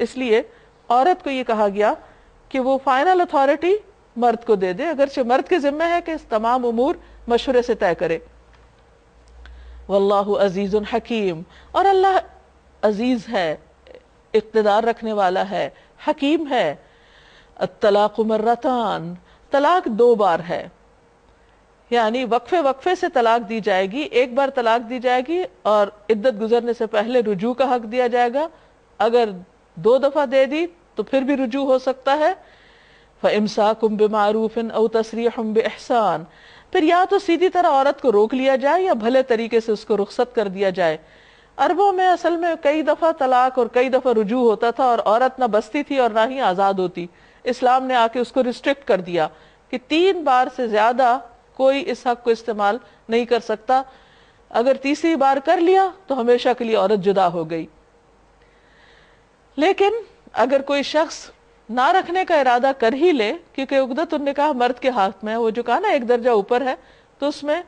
इसलिए औरत को ये कहा गया कि वो फाइनल अथॉरिटी मर्द को दे दे, अगरचे मर्द के जिम्मे है कि तमाम उमूर मशवरे से तय करे। वल्लाहु अज़ीज़ हकीम। और अल्लाह अज़ीज़ है, इकतदार रखने वाला है, हकीम है। तलाक मर्रतान, तलाक दो बार है। यानी वक्फे वक्फे से तलाक दी जाएगी, एक बार तलाक दी जाएगी और इद्दत गुजरने से पहले रुजू का हक दिया जाएगा। अगर दो दफ़ा दे दी तो फिर भी रुजू हो सकता है। फ़मसा कुम बेमारूफिन औ तसरी हम एहसान फिर या तो सीधी तरह औरत को रोक लिया जाए या भले तरीके से उसको रुख्सत कर दिया जाए। अरबों में असल में कई दफ़ा तलाक और कई दफ़ा रुजू होता था और औरत ना बसती थी और ना ही आज़ाद होती। इस्लाम ने आके उसको रिस्ट्रिक्ट कर दिया कि तीन बार से ज़्यादा कोई इस हक को इस्तेमाल नहीं कर सकता। अगर तीसरी बार कर लिया तो हमेशा के लिए औरत जुदा हो गई। लेकिन अगर कोई शख्स ना रखने का इरादा कर ही ले, क्योंकि उगदत निकाह मर्द के हाथ में है, वो जो कहा ना, एक दर्जा ऊपर है तो उसमें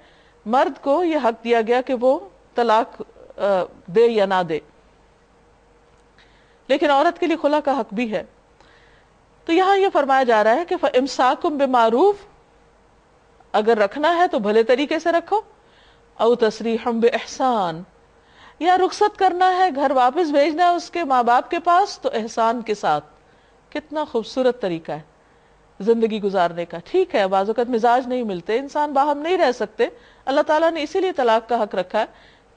मर्द को यह हक दिया गया कि वो तलाक दे या ना दे। लेकिन औरत के लिए खुला का हक भी है। तो यहाँ यह फरमाया जा रहा है कि इमसाकुम बेमारूफ, अगर रखना है तो भले तरीके से रखो औ तसरी हम बे एहसान या रुखसत करना है, घर वापस भेजना है उसके माँ बाप के पास तो एहसान के साथ। कितना खूबसूरत तरीका है ज़िंदगी गुजारने का। ठीक है, बाजुकत मिजाज नहीं मिलते, इंसान बाहम नहीं रह सकते। अल्लाह ताला ने इसीलिए तलाक का हक रखा है।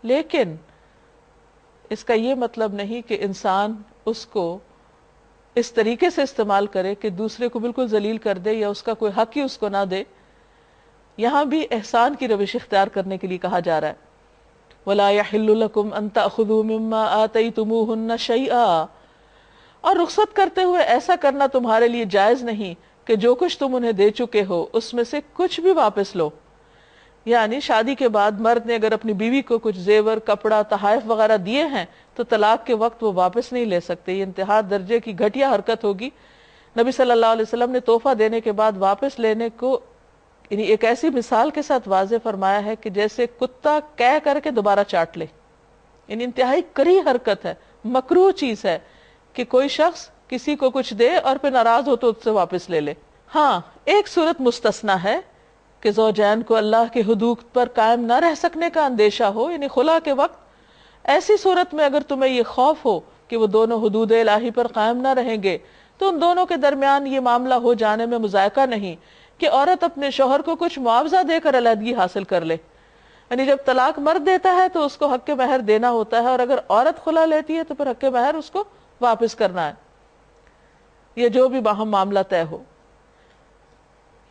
लेकिन इसका ये मतलब नहीं कि इंसान उसको इस तरीके से इस्तेमाल करे कि दूसरे को बिल्कुल जलील कर दे या उसका कोई हक ही उसको ना दे। यहाँ भी एहसान की रविश इख्तियार करने के लिए कहा जा रहा है। और रुखसत करते हुए ऐसा करना तुम्हारे लिए जायज़ नहीं कि जो कुछ तुम उन्हें दे चुके हो, उसमें से कुछ भी वापस लो। यानी शादी के बाद मर्द ने अगर अपनी बीवी को कुछ जेवर, कपड़ा, तहाइफ वगैरह दिए हैं तो तलाक के वक्त वो वापस नहीं ले सकते। ये इंतहा दर्जे की घटिया हरकत होगी। नबी सल्लल्लाहु अलैहि वसल्लम ने तोहफा देने के बाद वापस लेने को यानी एक ऐसी मिसाल के साथ वाजे फरमाया है कि जैसे कुत्ता कह करके दोबारा चाट ले। इन इंतहाई करी हरकत है, मकरू चीज़ है कि कोई शख्स किसी को कुछ दे और फिर नाराज़ हो तो उससे वापस ले ले। हाँ एक सूरत मुस्तसना है कि जोजैन को अल्लाह के हदूक पर कायम ना रह सकने का अंदेशा हो। यानी खुला के वक्त ऐसी सूरत में अगर तुम्हें ये खौफ हो कि वो दोनों हदूद इलाही पर कायम ना रहेंगे तो उन दोनों के दरमियान ये मामला हो जाने में मुजायका नहीं। कि औरत अपने शोहर को कुछ मुआवजा देकर अलहदगी हासिल कर ले। यानी जब तलाक मर्द देता है तो उसको हक महर देना होता है, और अगर औरत खुला लेती है तो फिर हक महर उसको वापस करना है। ये जो भी बाहम मामला तय हो,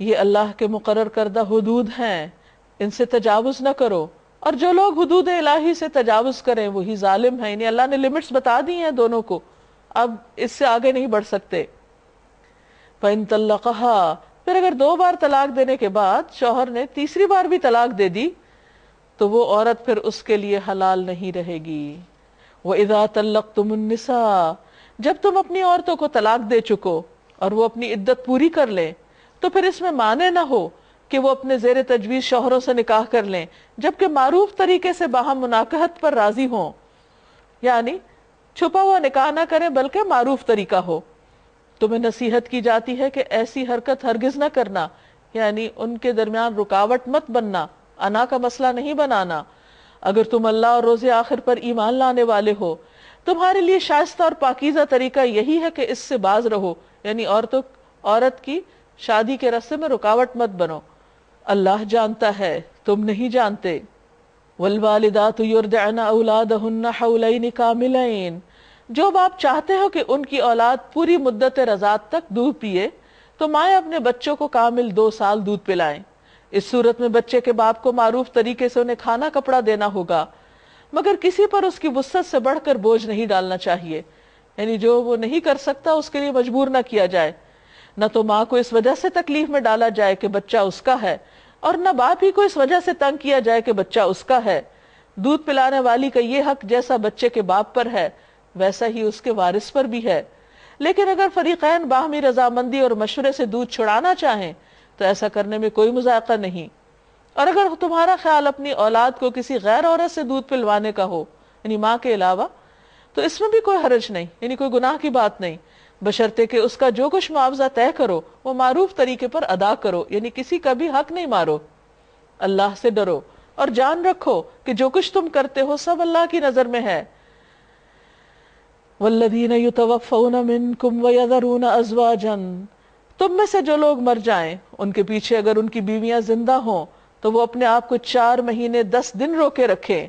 ये अल्लाह के मुकर करदा हदूद हैं। इनसे तजावुज ना करो। और जो लोग हदूद इलाही से तजावज़ करें, वही जालिम है। इन्हें अल्लाह ने लिमिट्स बता दी हैं दोनों को। अब इससे आगे नहीं बढ़ सकते। फिर अगर दो बार तलाक देने के बाद शोहर ने तीसरी बार भी तलाक दे दी तो वो औरत फिर उसके लिए हलाल नहीं रहेगी। वो इदा तल्लक तुमसा जब तुम अपनी औरतों को तलाक दे चुको और वो अपनी इद्दत पूरी कर ले तो फिर इसमें माने ना हो कि वो अपने जेर तजवीज शोहरों से निकाह कर लें, जबकि मारूफ तरीके से बाहम मुनाकहत पर राज़ी हों। यानी छुपा हुआ निकाह ना करें, बल्कि मारूफ तरीका हो। तुम्हें नसीहत की जाती है कि ऐसी हरकत हरगिज ना करना। यानी उनके दरमियान रुकावट मत बनना, अना का मसला नहीं बनाना। अगर तुम अल्लाह और रोज़े आखिर पर ईमान लाने वाले हो, तुम्हारे लिए शायस्ता और पाकिजा तरीका यही है कि इससे बाज रहो। यानी औरतों, औरत की शादी के रस्ते में रुकावट मत बनो। अल्लाह जानता है, तुम नहीं जानते। वलवालिदा कामिलैन। जो बाप चाहते हो कि उनकी औलाद पूरी मुद्दत रजात तक दूध पिए तो माए अपने बच्चों को कामिल दो साल दूध पिलाएँ। इस सूरत में बच्चे के बाप को मारूफ तरीके से उन्हें खाना कपड़ा देना होगा। मगर किसी पर उसकी वसत से बढ़कर बोझ नहीं डालना चाहिए। यानी जो वो नहीं कर सकता, उसके लिए मजबूर ना किया जाए। न तो माँ को इस वजह से तकलीफ़ में डाला जाए कि बच्चा उसका है, और न बाप ही को इस वजह से तंग किया जाए कि बच्चा उसका है। दूध पिलाने वाली का ये हक जैसा बच्चे के बाप पर है वैसा ही उसके वारिस पर भी है। लेकिन अगर फरीकैन बाहमी रजामंदी और मशवरे से दूध छुड़ाना चाहें तो ऐसा करने में कोई मुजायका नहीं। और अगर तुम्हारा ख्याल अपनी औलाद को किसी गैर औरत से दूध पिलवाने का हो, यानी माँ के अलावा तो इसमें भी कोई हरज नहीं, यानी कोई गुनाह की बात नहीं। बशर्ते कि उसका जो कुछ मुआवजा तय करो, वो मारूफ तरीके पर अदा करो, यानी किसी का भी हक नहीं मारो। अल्लाह से डरो और जान रखो कि जो कुछ तुम करते हो सब अल्लाह की नज़र में है। वल्लदीन युतवफ़ौन मिनकुम वयदरून अज़वाजन। तुम में से जो लोग मर जाएँ, उनके पीछे अगर उनकी बीवियाँ ज़िंदा हों तो वो अपने आप को चार महीने दस दिन रोके रखें।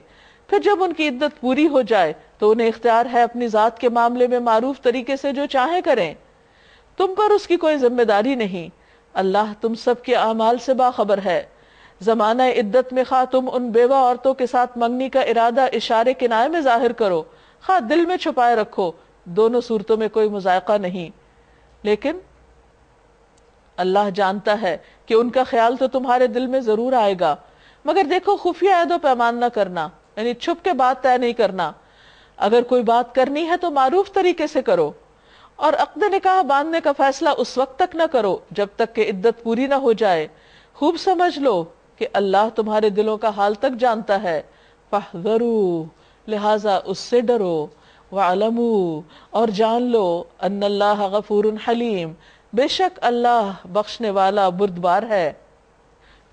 फिर जब उनकी इद्दत पूरी हो जाए तो उन्हें इख्तियार है अपनी जात के मामले में मारूफ तरीके से जो चाहे करें। तुम पर उसकी कोई ज़िम्मेदारी नहीं। अल्लाह तुम सबके अमाल से बाखबर है। जमाना इद्दत में खा तुम उन बेवा औरतों के साथ मंगनी का इरादा इशारे किनारे में ज़ाहिर करो। खा दिल में छुपाए रखो। दोनों सूरतों में कोई मुजायका नहीं। लेकिन अल्लाह जानता है कि उनका ख्याल तो तुम्हारे दिल में ज़रूर आएगा। मगर देखो, खुफिया ऐदो पैमान ना करना, यानी छुप के बात तय नहीं करना। अगर कोई बात करनी है तो मारूफ तरीके से करो। और अकद निकाह बांधने का फैसला उस वक्त तक ना करो, जब तक कि इद्दत पूरी ना हो जाए। खूब समझ लो कि अल्लाह तुम्हारे दिलों का हाल तक जानता है। लिहाजा उससे डरो, वालमू, और जान लो अल्लाह गफूर हलीम, बेशक अल्लाह बख्शने वाला बुरदबार है।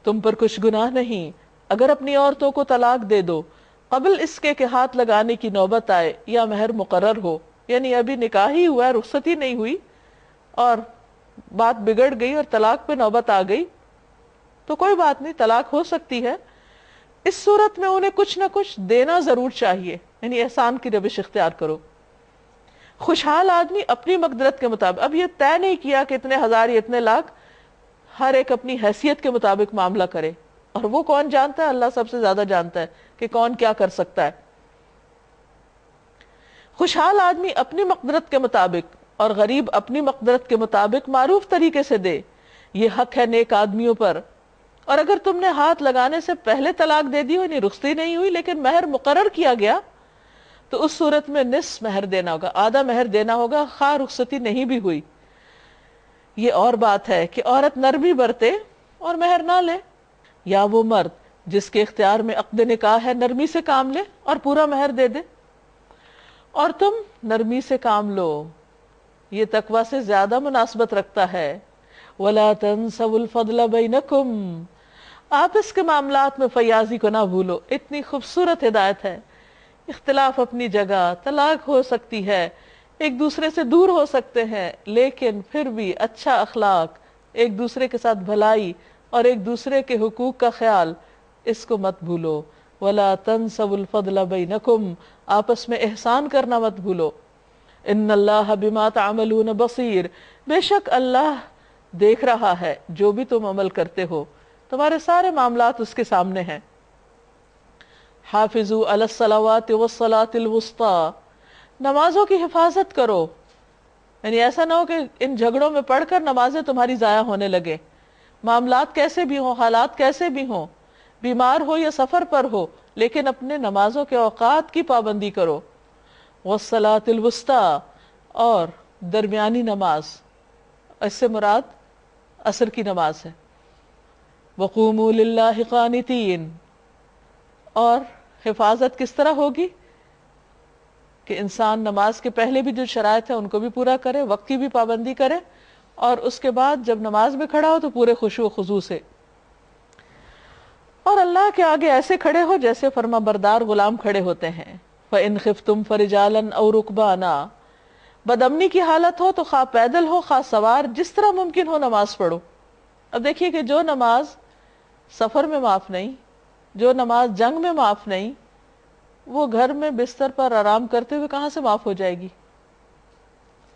तुम पर कुछ गुनाह नहीं, अगर अपनी औरतों को तलाक दे दो, कबल इसके के हाथ लगाने की नौबत आए या महर मुकर्र हो, यानी अभी निकाह ही हुआ, रुखसती नहीं हुई, और बात बिगड़ गई और तलाक पे नौबत आ गई तो कोई बात नहीं, तलाक हो सकती है। इस सूरत में उन्हें कुछ ना कुछ देना ज़रूर चाहिए। यानी एहसान की रविश इख्तियार करो। खुशहाल आदमी अपनी मकदरत के मुताबिक, अब यह तय नहीं किया कि इतने हज़ार या इतने लाख हर एक अपनी हैसियत के मुताबिक मामला करे। और वो कौन जानता है? अल्लाह सबसे ज़्यादा जानता है कि कौन क्या कर सकता है। खुशहाल आदमी अपनी मकदरत के मुताबिक और गरीब अपनी मकदरत के मुताबिक मारूफ तरीके से दे। ये हक है नेक आदमियों पर। और अगर तुमने हाथ लगाने से पहले तलाक दे दी हो नहीं रुखती नहीं हुई, लेकिन महर मुकर किया गया तो उस सूरत में निस महर देना होगा, आधा महर देना होगा, खा रुखसती नहीं भी हुई। ये और बात है कि औरत नरमी बरते और महर ना ले। या वो मर्द जिसके इख्तियार में अकद निकाह है, नरमी से काम ले और पूरा महर दे दे। और तुम नरमी से काम लो, ये तकवा से ज़्यादा मुनासबत रखता है वला तनसवुल फदला बैनकुम। आप इसके मामलात में फयाजी को ना भूलो, इतनी खूबसूरत हिदायत है। इख्तलाफ अपनी जगह, तलाक हो सकती है, एक दूसरे से दूर हो सकते हैं, लेकिन फिर भी अच्छा अखलाक, एक दूसरे के साथ भलाई और एक दूसरे के हकूक का ख्याल, इसको मत भूलो। वला फजला नकुम आपस में एहसान करना मत भूलो। इन अल्लाह बिमा तामलून बसीर, बेशक अल्लाह देख रहा है, जो भी तुम अमल करते हो, तुम्हारे सारे मामला उसके सामने हैं। हाफिजू अलसलावात वसलातिलवस्ता नमाजों की हिफाजत करो। यानी ऐसा ना हो कि इन झगड़ों में पढ़कर नमाजें तुम्हारी जाया होने लगे। मामलात कैसे भी हों, हालात कैसे भी हों, बीमार हो या सफ़र पर हो, लेकिन अपने नमाजों के औकात की पाबंदी करो। वसलातिलवस्ता और दरमियानी नमाज़। इससे मुराद असर की नमाज़ है। वकूमतिन और हिफाजत किस तरह होगी? कि इंसान नमाज़ के पहले भी जो शराय है, उनको भी पूरा करे, वक्त की भी पाबंदी करे, और उसके बाद जब नमाज़ में खड़ा हो तो पूरे खुशु खुजू से। और अल्लाह के आगे ऐसे खड़े हो, जैसे फर्मा बरदार गुलाम खड़े होते हैं। व इन खिफ तुम फरिजालन और रुकबाना। बदमनी की हालत हो तो खा पैदल हो, खा सवार, जिस तरह मुमकिन हो नमाज़ पढ़ो। अब देखिए कि जो नमाज़ सफ़र में माफ़ नहीं, जो नमाज़ जंग में माफ़ नहीं, वो घर में बिस्तर पर आराम करते हुए कहाँ से माफ़ हो जाएगी?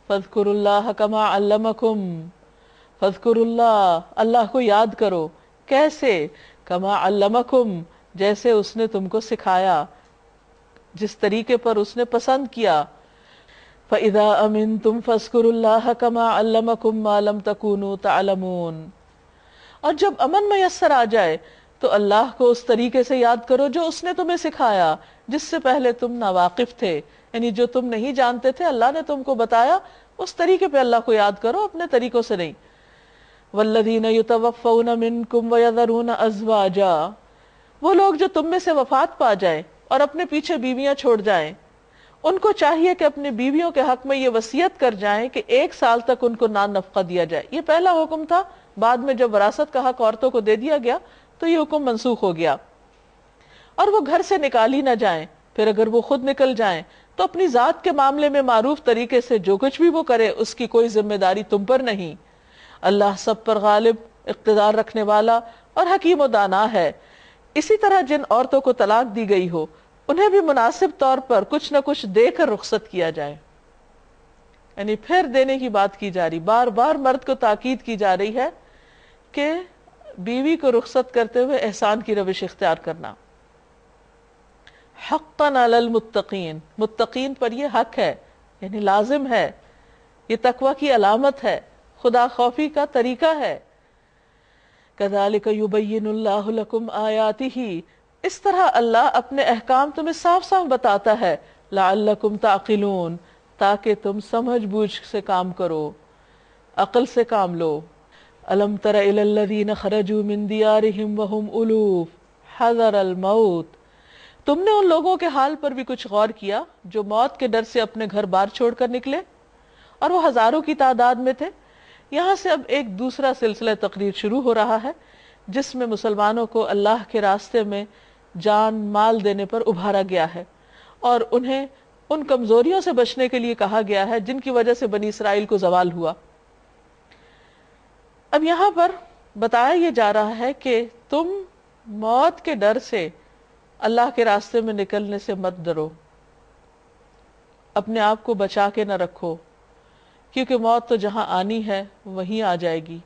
फजकुरुल्लाह कमा अल्लमकुम, फजकुरुल्लाह, अल्लाह को याद करो। कैसे? कमा अल्लमकुम, जैसे उसने तुमको सिखाया, जिस तरीके पर उसने पसंद किया। फ़ैदा अमिन तुम फस्कुरुल्लाह कमा अल्लमकुम मालम तकूनु तालमून और जब अमन मैसर आ जाए तो अल्लाह को उस तरीके से याद करो जो उसने तुम्हें सिखाया, जिससे पहले तुम नावाकिफ थे। यानी जो तुम नहीं जानते थे, अल्लाह ने तुमको बताया, उस तरीके पे अल्लाह को याद करो, अपने तरीकों से नहीं। वल्लदीन युतवफ़ौन मिनकुम वयदरून अज़वाजा। वो लोग जो तुम में से वफात पा जाए और अपने पीछे बीवियाँ छोड़ जाएँ उनको चाहिए कि अपने बीवियों के हक में ये वसीयत कर जाएँ कि एक साल तक उनको नान नफका दिया जाए। ये पहला हुक्म था। बाद में जब वरासत का हक औरतों को दे दिया गया तो ये हुक्म मनसूख हो गया। और वो घर से निकाल ही ना जाए। फिर अगर वो खुद निकल जाए तो अपनी जात के मामले में मारूफ तरीके से जो कुछ भी वो करे, उसकी कोई ज़िम्मेदारी तुम पर नहीं। अल्लाह सब पर गालिब, इकतदार रखने वाला और हकीम दाना है। इसी तरह जिन औरतों को तलाक दी गई हो उन्हें भी मुनासिब तौर पर कुछ ना कुछ देकर रुख्सत किया जाए। यानी फिर देने की बात की जा रही। बार बार मर्द को ताकीद की जा रही है कि बीवी को रुख्सत करते हुए एहसान की रविश इख्तियार करना। हक्कन अलल मुत्तकीन। मुत्तकीन पर यह हक है, यानी लाजिम है। ये तकवा की अलामत है। खुदा खौफी का तरीका है। कदालिक युबैनुल्लाहुलकुम आयाति ही इस तरह अल्लाह अपने अहकाम तुम्हें साफ़ साफ़ बताता है लाकुम ताकिलून, ताकि तुम समझ बूझ से काम करो, अकल से काम लो। अलम तर इल्लदीन खरजू मिन दियारिहिम वहुम उलूफ हजर अल मौत तुमने उन लोगों के हाल पर भी कुछ गौर किया, जो मौत के डर से अपने घर बार छोड़कर निकले? और वो हज़ारों की तादाद में थे। यहाँ से अब एक दूसरा सिलसिला तकरीर शुरू हो रहा है। जिसमें मुसलमानों को अल्लाह के रास्ते में जान माल देने पर उभारा गया है और उन्हें उन कमजोरियों से बचने के लिए कहा गया है, जिनकी वजह से बनी इसराइल को जवाल हुआ। अब यहाँ पर बताया यह जा रहा है कि तुम मौत के डर से अल्लाह के रास्ते में निकलने से मत डरो। अपने आप को बचा के न रखो, क्योंकि मौत तो जहाँ आनी है, वहीं आ जाएगी।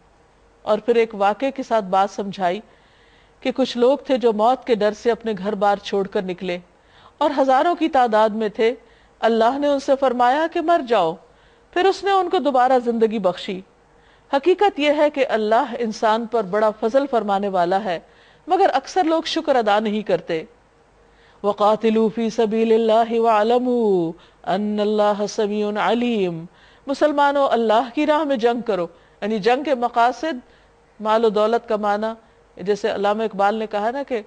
और फिर एक वाक्य के साथ बात समझाई कि कुछ लोग थे जो मौत के डर से अपने घर बार छोड़कर निकले और हज़ारों की तादाद में थे। अल्लाह ने उनसे फरमाया कि मर जाओ। फिर उसने उनको दोबारा ज़िंदगी बख्शी। हकीकत यह है कि अल्लाह इंसान पर बड़ा फजल फरमाने वाला है, मगर अक्सर लोग शुक्र अदा नहीं करते। वक़ातिलूफ़ी अलीम। मुसलमानों, अल्लाह की राह में जंग करो। यानी जंग के मकासद, मालो दौलत कमाना जैसे अलामा इकबाल ने कहा ना कि,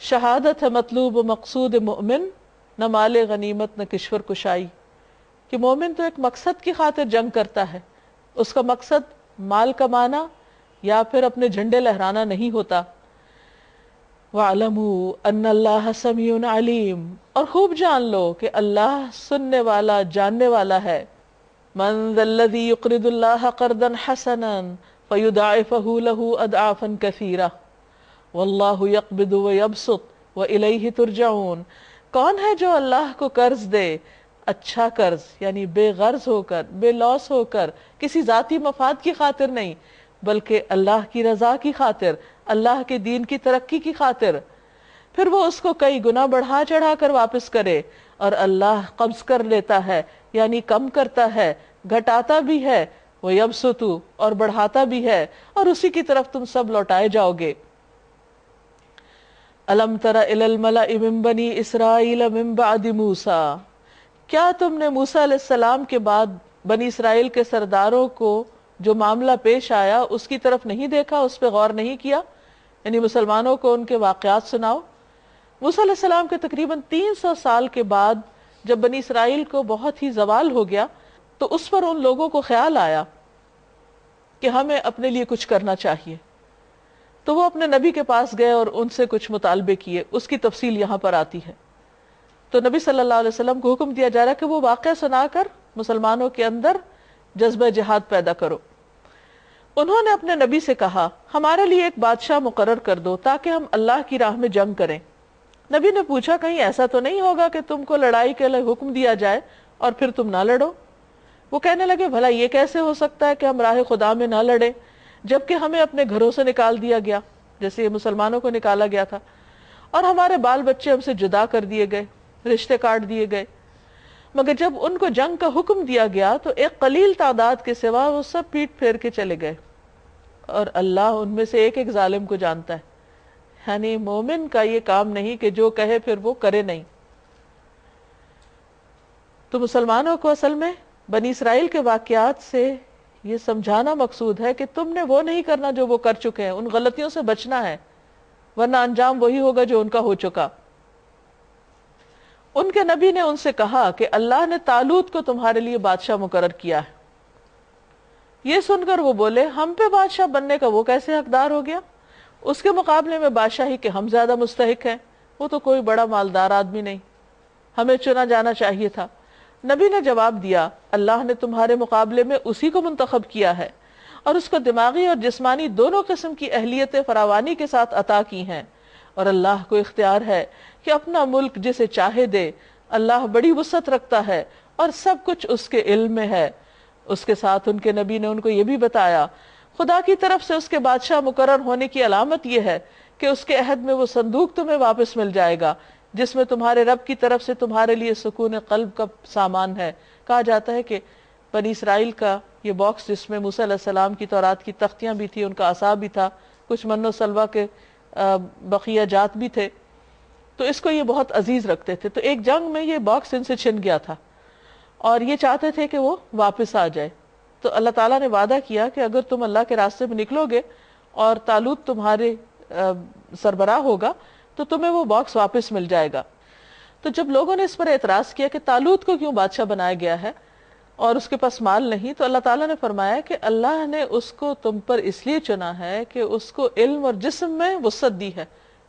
शहादत है मतलूब मकसूद मोमिन, न माल गनीमत, न किश्वर कुशाई। कि मोमिन तो एक मकसद की खातिर जंग करता है। उसका मकसद माल कमाना या फिर अपने झंडे लहराना नहीं होता। वालमू अल्लाह समीन अलीम। और खूब जान लो कि अल्लाह सुनने वाला, जानने वाला है। मन युक्रिदुल्लाह करदन हसनन फ़युदाफ़हू लहू अदाफ़न कसीरा वल्लाहु यकबिदु व यबसुत व इलैहि तुरजाऊन कौन है जो अल्लाह को कर्ज दे? अच्छा कर्ज, यानी बेगर्ज होकर, बेलॉस होकर, किसी जाती मफाद की खातिर नहीं, बल्कि अल्लाह की रजा की खातिर, अल्लाह के दीन की तरक्की की खातिर। फिर वो उसको कई गुना बढ़ा चढ़ा कर वापस करे और अल्लाह कब्ज कर लेता है, यानी कम करता है, घटाता भी है वो यबसुतु और बढ़ाता भी है, और उसी की तरफ़ तुम सब लौटाए जाओगे। अलम तरा इलमला इसराइल मूसा। क्या तुमने मूसा सलाम के बाद बनी इसराइल के सरदारों को जो मामला पेश आया उसकी तरफ़ नहीं देखा, उस पर गौर नहीं किया? यानी मुसलमानों को उनके वाकयात सुनाओ। मूसा सलाम के तकरीबन 300 साल के बाद जब बनी इसराइल को बहुत ही जवाल हो गया तो उस पर उन लोगों को ख्याल आया कि हमें अपने लिए कुछ करना चाहिए। तो वो अपने नबी के पास गए और उनसे कुछ मुतालबे किए। उसकी तफसील यहाँ पर आती है। तो नबी सल्लल्लाहु अलैहि वसल्लम को हुक्म दिया जा रहा है कि वो वाक़ सुनाकर मुसलमानों के अंदर जज्ब जिहाद पैदा करो। उन्होंने अपने नबी से कहा, हमारे लिए एक बादशाह मुकर कर दो ताकि हम अल्लाह की राह में जंग करें। नबी ने पूछा, कहीं ऐसा तो नहीं होगा कि तुमको लड़ाई के लिए हुक्म दिया जाए और फिर तुम ना लड़ो? वो कहने लगे, भला ये कैसे हो सकता है कि हम राह खुदा में ना लड़े, जबकि हमें अपने घरों से निकाल दिया गया, जैसे मुसलमानों को निकाला गया था, और हमारे बाल बच्चे हमसे जुदा कर दिए गए, रिश्ते काट दिए गए। मगर जब उनको जंग का हुक्म दिया गया तो एक कलील तादाद के सिवा वो सब पीट फेर के चले गए, और अल्लाह उनमें से एक एक जालिम को जानता है। यानी मोमिन का ये काम नहीं कि जो कहे फिर वो करे नहीं। तो मुसलमानों को असल में बनी इसराइल के वाकयात से ये समझाना मकसूद है कि तुमने वो नहीं करना जो वो कर चुके हैं, उन गलतियों से बचना है, वरना अंजाम वही होगा जो उनका हो चुका। उनके नबी ने उनसे कहा कि अल्लाह ने तालूत को तुम्हारे लिए बादशाह मुकर किया है। ये सुनकर वो बोले, हम पे बादशाह बनने का वो कैसे हकदार हो गया? उसके मुकाबले में बादशाही के हम ज़्यादा मुस्तक हैं। वो तो कोई बड़ा मालदार आदमी नहीं। हमें चुना जाना चाहिए था। नबी ने जवाब दिया, अल्लाह ने तुम्हारे मुकाबले में उसी को मुंतखब किया है और उसको दिमागी और जिस्मानी दोनों किस्म की अहलियत फरावानी के साथ अता की हैं। और अल्लाह को इख्तियार है कि अपना मुल्क जिसे चाहे दे। अल्लाह बड़ी वसत रखता है और सब कुछ उसके इल्म में है। उसके साथ उनके नबी ने उनको ये भी बताया खुदा की तरफ़ से उसके बादशाह मुकर होने की अलामत यह है कि उसके अहद में वो संदूक तुम्हें वापस मिल जाएगा, जिसमें तुम्हारे रब की तरफ़ से तुम्हारे लिए सुकून कल्ब का सामान है। कहा जाता है कि बनी इसराइल का ये बॉक्स, जिसमें मूसम की तौरात की तख्तियाँ भी थी, उनका असाब भी था, कुछ मनो सलवा के बकिया जात भी थे। तो इसको ये बहुत अज़ीज़ रखते थे। तो एक जंग में ये बॉक्स इनसे छिन गया था और ये चाहते थे कि वो वापस आ जाए। तो अल्लाह ताला ने वादा किया कि अगर तुम अल्लाह के रास्ते में निकलोगे और तालूत तुम्हारे सरबराह होगा तो तुम्हें वो बॉक्स वापस मिल जाएगा। तो जब लोगों ने इस पर एतराज़ किया कि तालूत को क्यों बादशाह बनाया गया है और उसके पास माल नहीं तो अल्लाह ताला ने फरमाया कि अल्लाह ने उसको तुम पर इसलिए चुना है कि उसको इल्म और जिस्म में वसत दी है।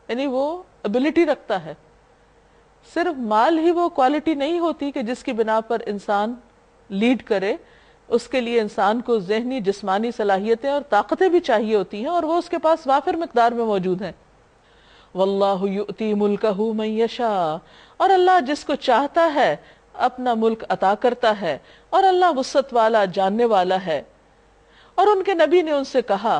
यानी वो एबिलिटी रखता है। सिर्फ़ माल ही वो क्वालिटी नहीं होती कि जिसकी बिना पर इंसान लीड करे। उसके लिए इंसान को जहनी, जिसमानी सलाहियतें और ताकतें भी चाहिए होती हैं और वो उसके पास वाफिर मकदार में मौजूद हैं। वल्लाती मुल्क मैशा और अल्लाह जिसको चाहता है, अपना मुल्क अता करता है और अल्लाह वसत वाला, जानने वाला है। और उनके नबी ने उनसे कहा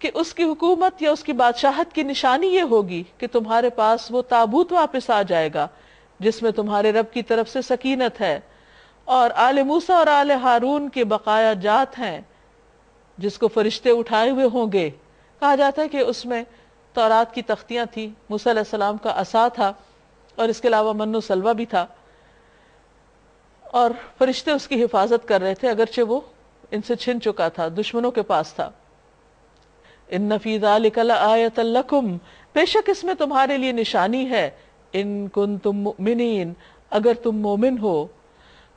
कि उसकी हुकूमत या उसकी बादशाहत की निशानी ये होगी कि तुम्हारे पास वो ताबूत वापस आ जाएगा, जिसमें तुम्हारे रब की तरफ़ से सकीनत है। और आल मूसा और आल हारून के बकाया जात हैं, जिसको फरिश्ते उठाए हुए होंगे। कहा जाता है कि उसमें तौरात की तख्तियाँ थी मूसम का असा था और इसके अलावा मनो सलवा भी था। और फरिश्ते उसकी हिफाजत कर रहे थे, अगरचे वो इनसे छिन चुका था, दुश्मनों के पास था। इन नफीजा आयतलकुम बेशक इसमें तुम्हारे लिए निशानी है। इन कुन तुम मिनीन अगर तुम मोमिन हो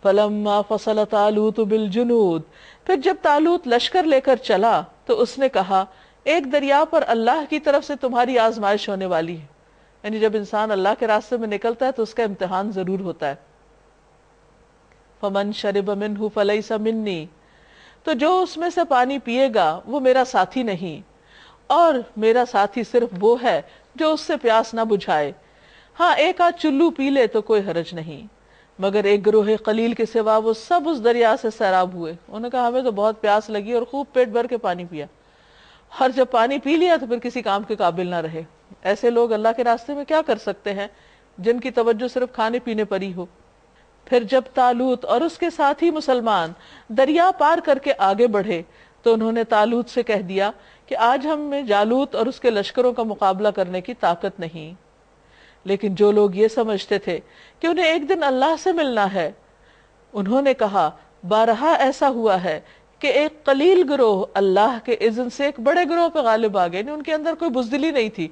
फलम्मा फ़सल तालूत बिल जुनूद फिर जब तालूत लश्कर लेकर चला तो उसने कहा, एक दरिया पर अल्लाह की तरफ़ से तुम्हारी आजमाइश होने वाली है। यानी जब इंसान अल्लाह के रास्ते में निकलता है तो उसका इम्तिहान ज़रूर होता है। फमन शरिब मिन फलई मिन्नी। तो जो उसमें से पानी पिएगा, वो मेरा साथी नहीं। और मेरा साथी सिर्फ़ वो है, जो उससे प्यास ना बुझाए। हाँ एक आध चुल्लू पी ले तो कोई हरज नहीं। मगर एक ग्रोह कलील के सिवा वो सब उस दरिया से सैराब हुए। उन्होंने कहा, हमें तो बहुत प्यास लगी और खूब पेट भर के पानी पिया। हर जब पानी पी लिया तो फिर किसी काम के काबिल ना रहे। ऐसे लोग अल्लाह के रास्ते में क्या कर सकते हैं, जिनकी तवज्जो सिर्फ़ खाने पीने पर ही हो? फिर जब तालूत और उसके साथ ही मुसलमान दरिया पार करके आगे बढ़े तो उन्होंने तालूत से कह दिया कि आज हम जालूत और उसके लश्करों का मुकाबला करने की ताकत नहीं। लेकिन जो लोग ये समझते थे कि उन्हें एक दिन अल्लाह से मिलना है। उन्होंने कहा, बारहा ऐसा हुआ है कि एक कलील ग्रोह अल्लाह के इज्न से एक बड़े ग्रोह पे गालिब आ गए। उनके अंदर कोई बुजदिली नहीं थी।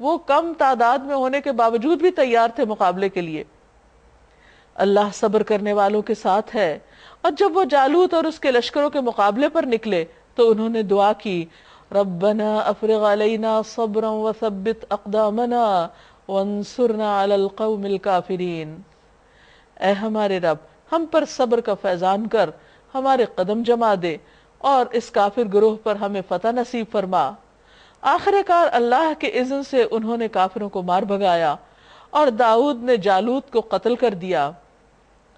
वो कम तादाद में होने के बावजूद भी तैयार थे मुकाबले के लिए। अल्लाह सब्र करने वालों के साथ है। और जब वो जालूत और उसके लश्करों के मुकाबले पर निकले तो उन्होंने दुआ की रबना अफरगना सब्र वसबित अकदामना काफिरीन। ए हमारे रब, हम पर सब्र का फैजान कर, हमारे कदम जमा दे, और इस काफिर ग्रोह पर हमें फतह नसीब फरमा। आखिरकार अल्लाह के इज्न से उन्होंने काफिरों को मार भगाया, और दाऊद ने जालूद को कत्ल कर दिया,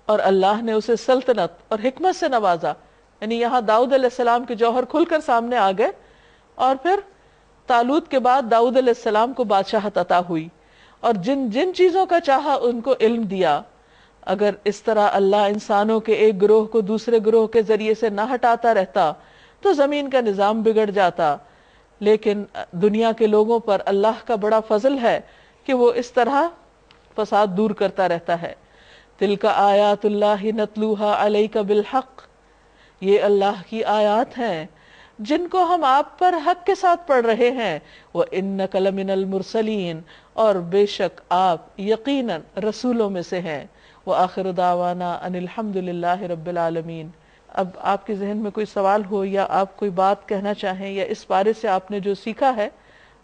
और अल्लाह ने उसे सल्तनत और हिकमत से नवाजा। यानी यहाँ दाऊद सलाम के जौहर खुलकर सामने आ गए, और फिर तालूद के बाद दाऊद सलाम को बादशाह अता हुई। और जिन जिन चीज़ों का चाहा उनको इल्म दिया। अगर इस तरह अल्लाह इंसानों के एक ग्रोह को दूसरे ग्रोह के ज़रिए से ना हटाता रहता तो ज़मीन का निज़ाम बिगड़ जाता। लेकिन दुनिया के लोगों पर अल्लाह का बड़ा फजल है कि वो इस तरह फसाद दूर करता रहता है। तिल का आयातुल्लाह नतलूहा अलई का बिलहक ये अल्लाह की आयात हैं। जिनको हम आप पर हक के साथ पढ़ रहे हैं। वह इन कलमिनल मुरसलीन, और बेशक आप यकीनन रसूलों में से हैं। वह आखिर दावाना अनिलहमदुल्ला रबालमीन अब आपके जहन में कोई सवाल हो या आप कोई बात कहना चाहें या इस बारे से आपने जो सीखा है,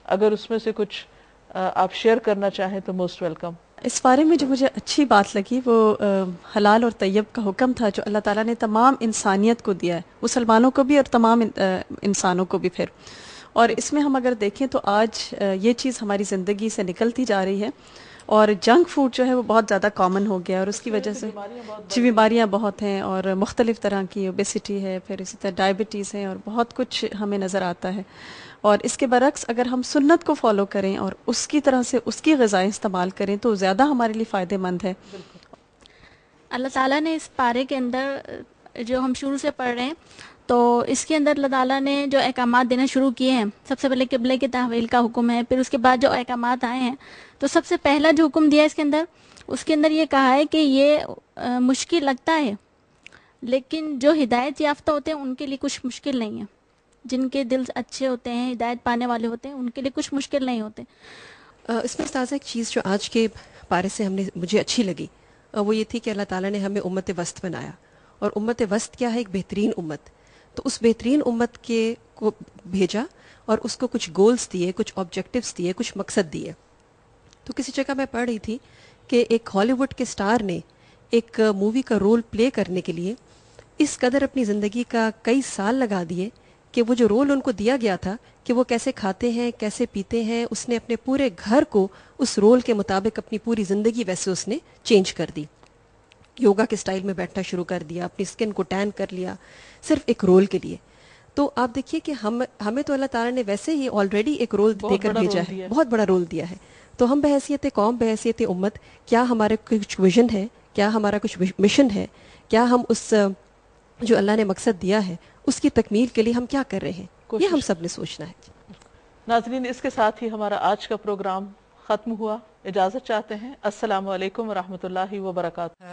अगर उसमें से कुछ आप शेयर करना चाहें तो मोस्ट वेलकम। इस बारे में जो मुझे अच्छी बात लगी वो आ, हलाल और तैयब का हुक्म था जो अल्लाह ताला ने तमाम इंसानियत को दिया है मुसलमानों को भी और तमाम इंसानों को भी फिर। और इसमें हम अगर देखें तो आज ये चीज़ हमारी ज़िंदगी से निकलती जा रही है और जंक फ़ूड जो है वो बहुत ज़्यादा कॉमन हो गया और उसकी वजह से जी बीमारियाँ बहुत हैं और मुख्तलिफ़ तरह की ओबेसिटी है फिर इसी तरह डायबिटीज़ है और बहुत कुछ हमें नज़र आता है। और इसके बरक्स अगर हम सुन्नत को फॉलो करें और उसकी तरह से उसकी गज़ाएँ इस्तेमाल करें तो ज़्यादा हमारे लिए फ़ायदेमंद है। अल्लाह ताला ने इस पारे के अंदर जो हम शुरू से पढ़ रहे हैं तो इसके अंदर अल्लाह ताला ने जो अहकाम देना शुरू किए हैं सबसे पहले किबले के तहवील का हुक्म है फिर उसके बाद जो अहकाम आए हैं तो सबसे पहला जो हुक्म दिया इसके अंदर उसके अंदर ये कहा है कि ये आ, मुश्किल लगता है लेकिन जो हिदायत याफ्ता होते हैं उनके लिए कुछ मुश्किल नहीं है। जिनके दिल अच्छे होते हैं, हिदायत पाने वाले होते हैं, उनके लिए कुछ मुश्किल नहीं होते। इसमें ताज़ा एक चीज़ जो आज के पारे से हमने, मुझे अच्छी लगी वो ये थी कि अल्लाह ताला ने हमें उम्मत वस्त बनाया। और उम्मत वस्त क्या है? एक बेहतरीन उम्मत। तो उस बेहतरीन उम्मत के को भेजा और उसको कुछ गोल्स दिए, कुछ ऑब्जेक्टिव्स दिए, कुछ मकसद दिए। तो किसी जगह मैं पढ़ रही थी कि एक हॉलीवुड के स्टार ने एक मूवी का रोल प्ले करने के लिए इस कदर अपनी ज़िंदगी का कई साल लगा दिए कि वो जो रोल उनको दिया गया था कि वो कैसे खाते हैं कैसे पीते हैं उसने अपने पूरे घर को उस रोल के मुताबिक अपनी पूरी ज़िंदगी वैसे उसने चेंज कर दी। योगा के स्टाइल में बैठना शुरू कर दिया अपनी स्किन को टैन कर लिया सिर्फ़ एक रोल के लिए। तो आप देखिए कि हम हमें तो अल्लाह ताला ने वैसे ही ऑलरेडी एक रोल देकर भेजा है बहुत बड़ा रोल दिया है। तो हम बहसीत कौम बहसीत उम्मत क्या हमारे कुछ विजन है क्या हमारा कुछ मिशन है क्या हम उस जो अल्लाह ने मकसद दिया है उसकी तकमील के लिए हम क्या कर रहे हैं? ये हम सबने सोचना है। नाजरीन इसके साथ ही हमारा आज का प्रोग्राम ख़त्म हुआ। इजाज़त चाहते हैं। अस्सलाम वालेकुम वरहमतुल्लाहि व बरकातहू